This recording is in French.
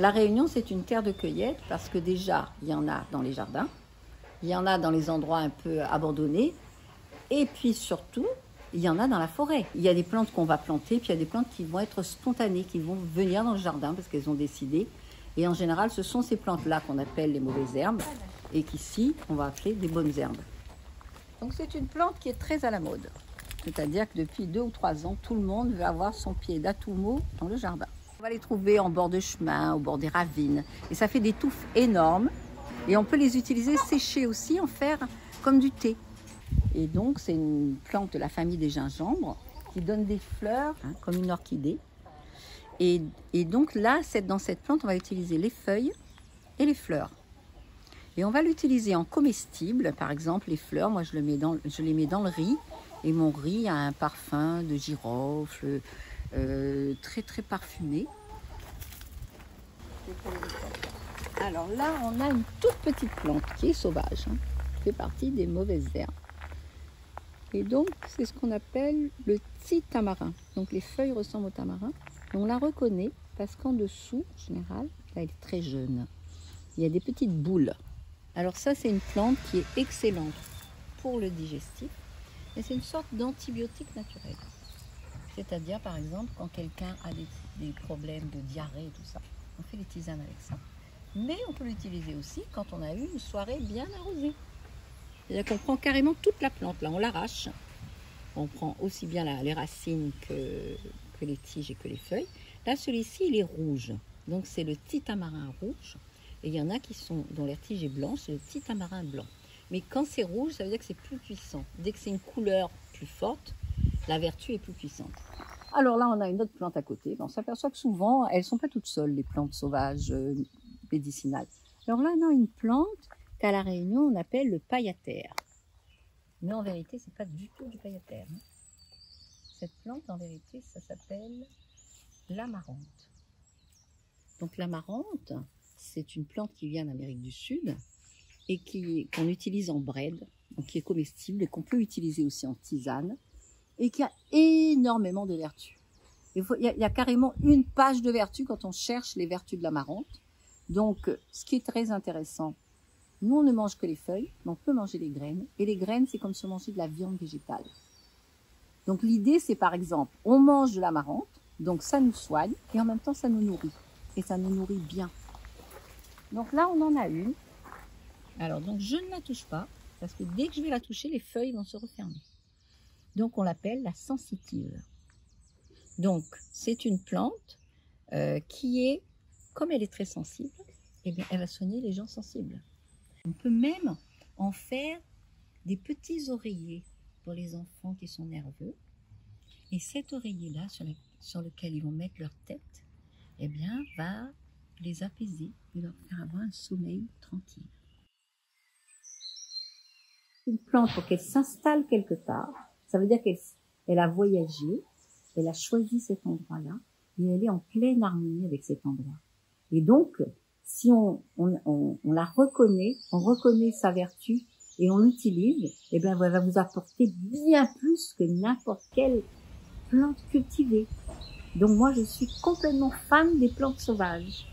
La Réunion, c'est une terre de cueillette parce que déjà, il y en a dans les jardins, il y en a dans les endroits un peu abandonnés, et puis surtout, il y en a dans la forêt. Il y a des plantes qu'on va planter, puis il y a des plantes qui vont être spontanées, qui vont venir dans le jardin parce qu'elles ont décidé. Et en général, ce sont ces plantes-là qu'on appelle les mauvaises herbes, et qu'ici, on va appeler des bonnes herbes. Donc c'est une plante qui est très à la mode. C'est-à-dire que depuis deux ou trois ans, tout le monde veut avoir son pied d'atoumo dans le jardin. On va les trouver en bord de chemin, au bord des ravines. Et ça fait des touffes énormes. Et on peut les utiliser séchées aussi, en faire comme du thé. Et donc, c'est une plante de la famille des gingembres qui donne des fleurs hein, comme une orchidée. Et, donc là, dans cette plante, on va utiliser les feuilles et les fleurs. Et on va l'utiliser en comestible, par exemple les fleurs, moi je les mets dans le riz, et mon riz a un parfum de girofle, euh, très très parfumé. Alors là, on a une toute petite plante qui est sauvage, hein, qui fait partie des mauvaises herbes. Et donc, c'est ce qu'on appelle le petit tamarin. Donc, les feuilles ressemblent au tamarin. on la reconnaît parce qu'en dessous, en général, elle est très jeune. Il y a des petites boules. Alors ça, c'est une plante qui est excellente pour le digestif. Et c'est une sorte d'antibiotique naturel. C'est-à-dire, par exemple, quand quelqu'un a des, problèmes de diarrhée et tout ça, on fait des tisanes avec ça. Mais on peut l'utiliser aussi quand on a eu une soirée bien arrosée. C'est-à-dire qu'on prend carrément toute la plante, là, on l'arrache. On prend aussi bien les racines que, les tiges et que les feuilles. Là, celui-ci, il est rouge. Donc, c'est le titamarin rouge. Et il y en a qui sont, dont la tige est blanche, c'est le titamarin blanc. Mais quand c'est rouge, ça veut dire que c'est plus puissant. Dès que c'est une couleur plus forte, la vertu est plus puissante. Alors là, on a une autre plante à côté. On s'aperçoit que souvent, elles ne sont pas toutes seules, les plantes sauvages euh, médicinales. Alors là, on a une plante qu'à La Réunion, on appelle le paillataire. Mais en vérité, c'est pas du tout du paillataire. Hein. Cette plante, en vérité, ça s'appelle l'amarante. Donc l'amarante, c'est une plante qui vient d'Amérique du Sud et qu'on utilise en bread, donc qui est comestible et qu'on peut utiliser aussi en tisane et qui a énormément de vertus. Il, y a, carrément une page de vertus quand on cherche les vertus de l'amarante. Donc, ce qui est très intéressant, nous, on ne mange que les feuilles, mais on peut manger les graines. Et les graines, c'est comme se manger de la viande végétale. Donc, l'idée, c'est par exemple, on mange de l'amarante, donc ça nous soigne, et en même temps, ça nous nourrit. Et ça nous nourrit bien. Donc là, on en a une. Alors, donc, je ne la touche pas, parce que dès que je vais la toucher, les feuilles vont se refermer. Donc, on l'appelle la sensitive. Donc, c'est une plante euh, qui est, comme elle est très sensible, eh elle va soigner les gens sensibles. On peut même en faire des petits oreillers pour les enfants qui sont nerveux. Et cet oreiller-là, sur, lequel ils vont mettre leur tête, eh bien, va les apaiser et leur faire avoir un sommeil tranquille. Une plante, pour qu'elle s'installe quelque part, ça veut dire qu'elle a voyagé, elle a choisi cet endroit-là, et elle est en pleine harmonie avec cet endroit. Et donc, si on, la reconnaît, on reconnaît sa vertu et on l'utilise, eh bien, elle va vous apporter bien plus que n'importe quelle plante cultivée. Donc moi, je suis complètement fan des plantes sauvages.